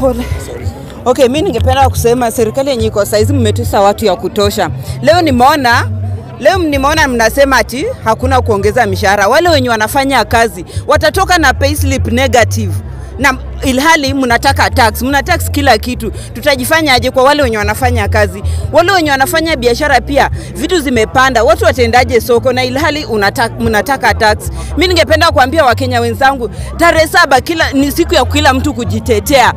Pole. Okay, mi ningependa kusema serikali yenye iko saizi mmetesa watu ya kutosha. Leo nimeona leo nimeona mnasema ati hakuna kuongeza mishahara. Wale wenye wanafanya kazi watatoka na payslip negative na ilhali mnataka tax, mna tax kila kitu. Tutajifanya aje kwa wale wenye wanafanya kazi? Wale wenye wanafanya biashara pia vitu zimepanda, watu watendaje soko na ilhali mnataka tax? Mi ningependa kuambia Wakenya wenzangu, tarehe saba kila ni siku ya kila mtu kujitetea.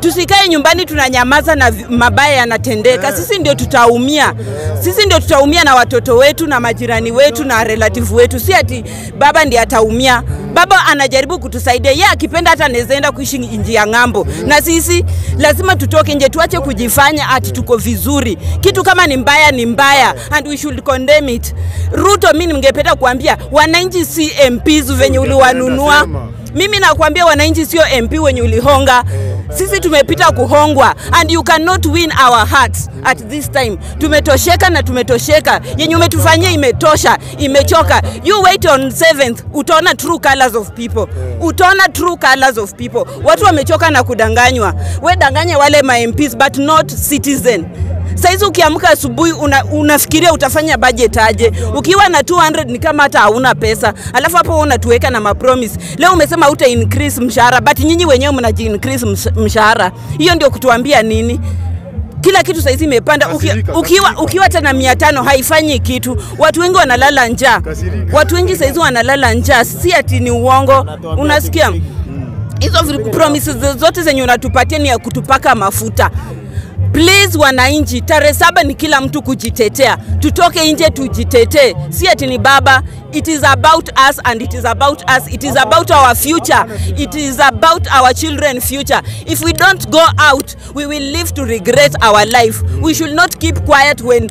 Tusikae nyumbani tunanyamaza na mabaya yanatendeka. Sisi ndio tutaumia, sisi ndio tutaumia na watoto wetu na majirani wetu na relative wetu, si ati baba ndiye ataumia. Baba anajaribu kutusaidia, yeye akipenda hata anaweza enda kuishi nje ya ng'ambo, na sisi lazima tutoke nje, tuache kujifanya ati tuko vizuri. Kitu kama ni mbaya ni mbaya, and we should condemn it. Ruto, mimi ningependa kuambia wananchi si MPs venye uliwanunua. Mimi nakwambia wananchi sio MP wenye ulihonga. Sisi tumepita kuhongwa and you cannot win our hearts at this time. Tumetosheka na tumetosheka, yenye umetufanyia imetosha, imechoka. You wait on 7th, utaona true colors of people, utaona true colors of people. Watu wamechoka na kudanganywa. We danganya wale ma MPs but not citizen. Saizi ukiamka asubuhi una, unafikiria utafanya budget aje? Ukiwa na 200 ni kama hata hauna pesa, alafu hapo wewe unatuweka na mapromise. Leo umesema uta increase mshahara, but nyinyi wenyewe mnaji increase mshahara. Hiyo ndio kutuambia nini? Kila kitu saizi imepanda. Uki, ukiwa, ukiwa tena mia tano haifanyi kitu. Watu wengi wanalala njaa, watu wengi saizi wanalala njaa, si ati ni uongo. Unasikia? hizo promises zote zenye unatupatia ni ya kutupaka mafuta please wananchi tarehe saba ni kila mtu kujitetea. Tutoke nje tujitetee si ati ni baba. It is about us and it is about us. It is about our future. It is about our children future. If we don't go out we will live to regret our life. We should not keep quiet when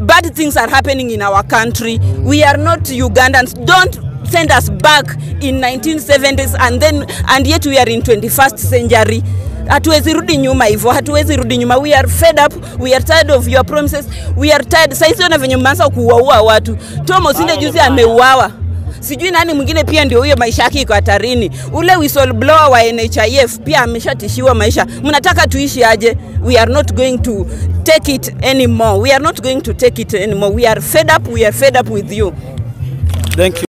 bad things are happening in our country. We are not ugandans. Don't send us back in 1970s and then and yet we are in 21st century hatuwezi rudi nyuma hivyo hatuwezi rudi nyuma. We are fed up we are tired of your promises. We are tired. Saizi ona venye mmeanza kuuaua watu. Tomo sinde juzi ameuawa? Sijui nani mwingine pia ndio huyo maisha yake iko hatarini. Ule whistleblower wa NHIF pia ameshatishiwa maisha. Mnataka tuishi aje? We are not going to take it anymore. We are not going to take it anymore. We are fed up we are fed up with you. Thank you.